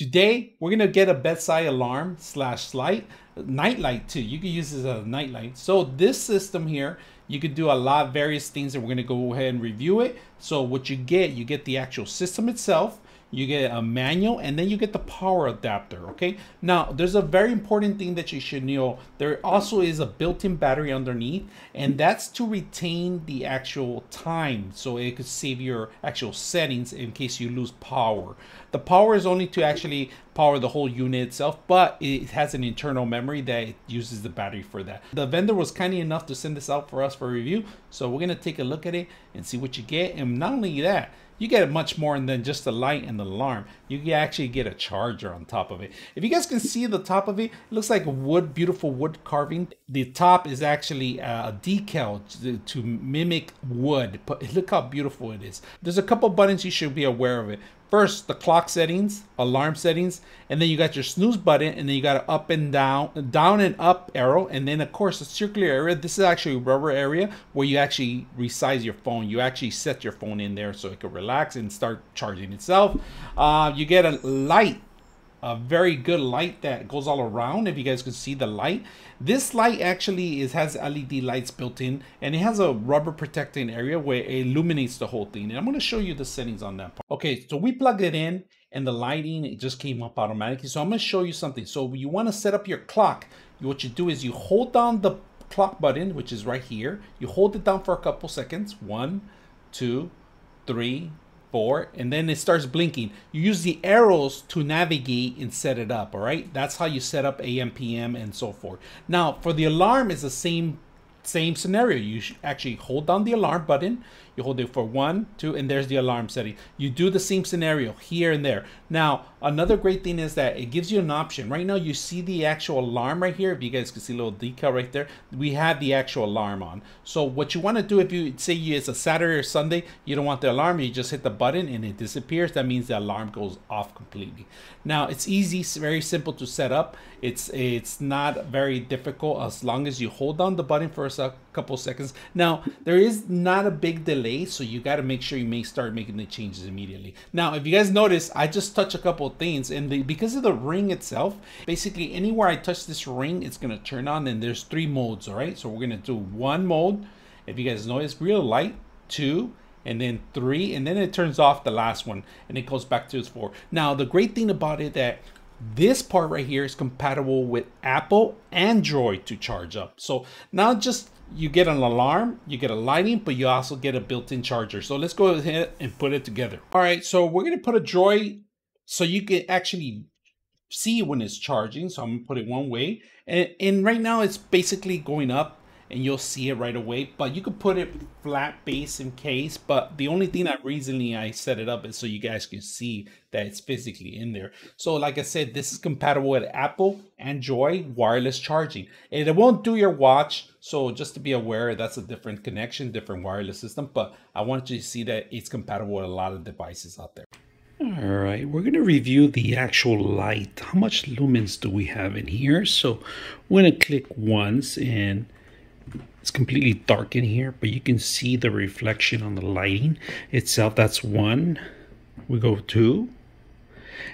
Today, we're gonna get a bedside alarm slash light, nightlight too. You can use this as a nightlight. So this system here, you could do a lot of various things and we're gonna go ahead and review it. So what you get, you get the actual system itself, you get a manual and then you get the power adapter okay? Now there's a very important thing that you should know. There also is a built-in battery underneath and that's to retain the actual time so it could save your actual settings in case you lose power. The power is only to actually power the whole unit itself but it has an internal memory that uses the battery for that. The vendor was kind enough to send this out for us for review so we're going to take a look at it and see what you get. And not only that you get much more than just the light and the alarm. You actually get a charger on top of it. If you guys can see the top of it, it looks like wood, beautiful wood carving. The top is actually uh, a decal to, to mimic wood, but look how beautiful it is. There's a couple buttons you should be aware of it. First, the clock settings, alarm settings, and then you got your snooze button, and then you got an up and down, down and up arrow, and then of course the circular area. This is actually a rubber area where you actually resize your phone. You actually set your phone in there so it can relax and start charging itself. Uh, you get a light a very good light that goes all around if you guys can see the light. This light actually is has led lights built in and it has a rubber protecting area where it illuminates the whole thing. And i'm going to show you the settings on that part. okay so we plugged it in and the lighting it just came up automatically. So i'm going to show you something. So you want to set up your clock. What you do is you hold down the clock button which is right here. You hold it down for a couple seconds. One two three four, and then it starts blinking. You use the arrows to navigate and set it up, all right? That's how you set up AM, PM, and so forth. Now, for the alarm, is the same same scenario. You actually hold down the alarm button. You hold it for one, two, and there's the alarm setting. You do the same scenario here and there. Now, another great thing is that it gives you an option. Right now, you see the actual alarm right here. If you guys can see a little decal right there, we have the actual alarm on. So what you want to do if you say it's a Saturday or Sunday, you don't want the alarm, you just hit the button and it disappears. That means the alarm goes off completely. Now, it's easy, very simple to set up. It's, it's not very difficult as long as you hold down the button for a couple seconds. Now, there is not a big delay, so you got to make sure you may start making the changes immediately. Now, if you guys notice, I just touch a couple things, and the, because of the ring itself, basically anywhere I touch this ring, it's going to turn on, and there's three modes, all right? So we're going to do one mode. If you guys notice, real light, two, and then three, and then it turns off the last one, and it goes back to its four. Now, the great thing about it that this part right here is compatible with Apple and Android to charge up. So not just you get an alarm, you get a lighting, but you also get a built-in charger. So let's go ahead and put it together. All right, so we're gonna put a Droid so you can actually see when it's charging. So I'm gonna put it one way. And, and right now it's basically going up and you'll see it right away. But you could put it flat base in case. But the only thing that recently I set it up is so you guys can see that it's physically in there. So like I said, this is compatible with Apple, Android, wireless charging. And it won't do your watch. So just to be aware, that's a different connection, different wireless system. But I want you to see that it's compatible with a lot of devices out there. All right, we're going to review the actual light. How much lumens do we have in here? So we're going to click once and it's completely dark in here, but you can see the reflection on the lighting itself. That's one. We go two.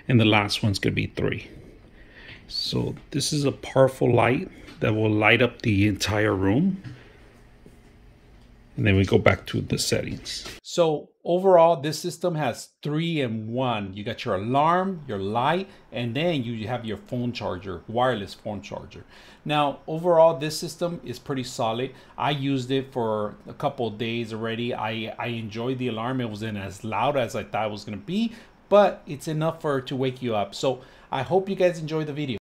And the last one's going to be three. So this is a powerful light that will light up the entire room. And then we go back to the settings. So overall, this system has three in one. You got your alarm, your light, and then you have your phone charger, wireless phone charger. Now, overall, this system is pretty solid. I used it for a couple days already. I, I enjoyed the alarm. It wasn't as loud as I thought it was gonna be, but it's enough for to wake you up. So I hope you guys enjoy the video.